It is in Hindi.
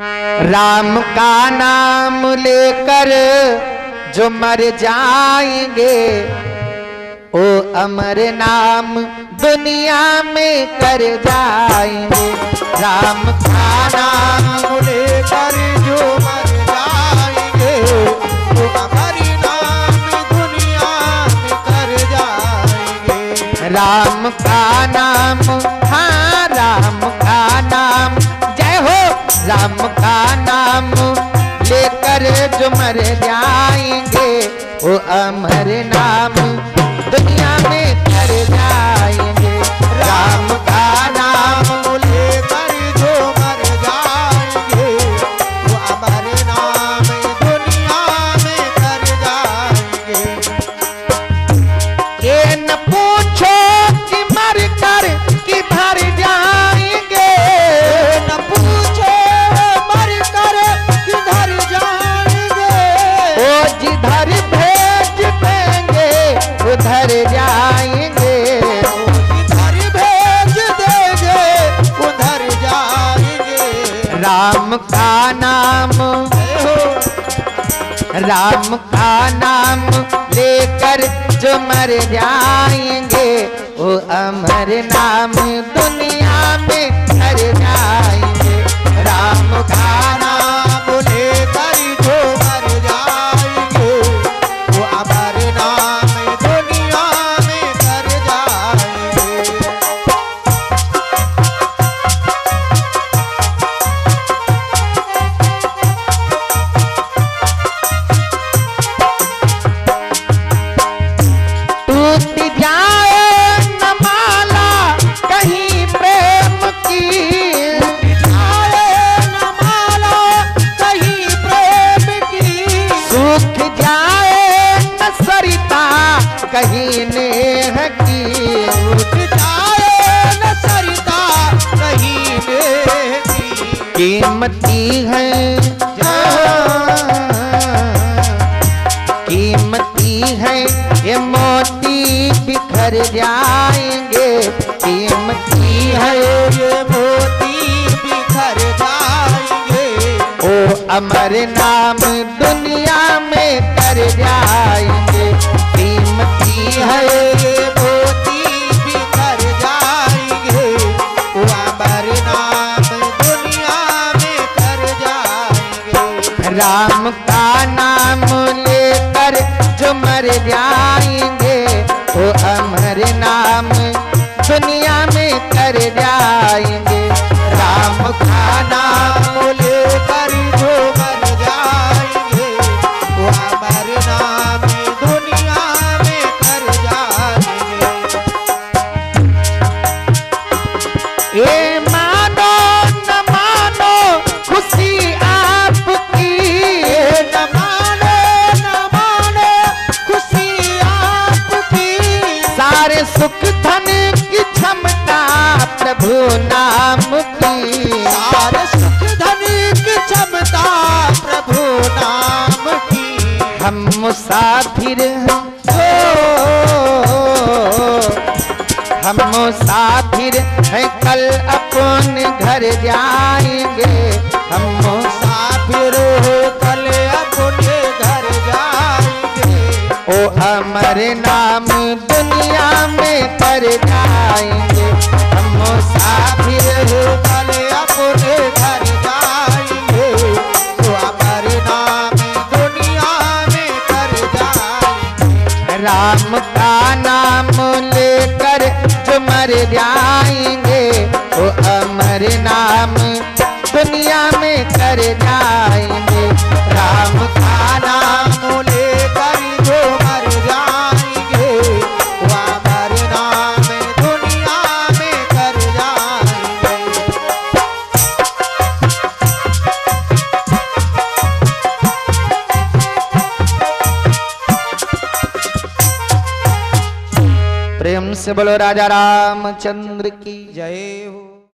राम का नाम लेकर जो मर जाएँगे, ओ अमर नाम दुनिया में कर जाएँगे। राम का नाम लेकर जो मर जाएँगे तो हमारी नाम दुनिया में कर जाएँगे। राम मर जाएँगे वो अमर नाम दुनिया में कर जाएँगे। राम देंगे, उधर जाएँगे। इधर भेज देंगे, उधर जाएँगे। राम का नाम, राम का नाम लेकर जो मर जाएँगे, वो अमर नाम दुनिया में कर जाएँगे की जाए न सरिता कहीं नेह की उठ जाए न सरिता कहीं की कीमती है। कीमती है, ये मोती बिखर जाएँगे। कीमती है, ये मोती बिखर जाएँगे। ओ अमर नाम दुनिया कर जाएँगे। कीमती है नाम दुनिया में कर जाएँगे। राम का नाम लेकर जो मर जाएँगे, वो अमर नाम दुनिया में कर जाएँगे। राम का नाम सारे सुख धन की क्षमता प्रभु नाम की। सारे सुख धन की क्षमता प्रभु नाम की। हम मुसाफिर हैं, हम मुसाफिर हैं। कल अपन घर जाएँगे। हम अमर नाम दुनिया में कर जाएँगे हम मुसाफिर हो कल से बोलो राजा रामचंद्र की। जय हो।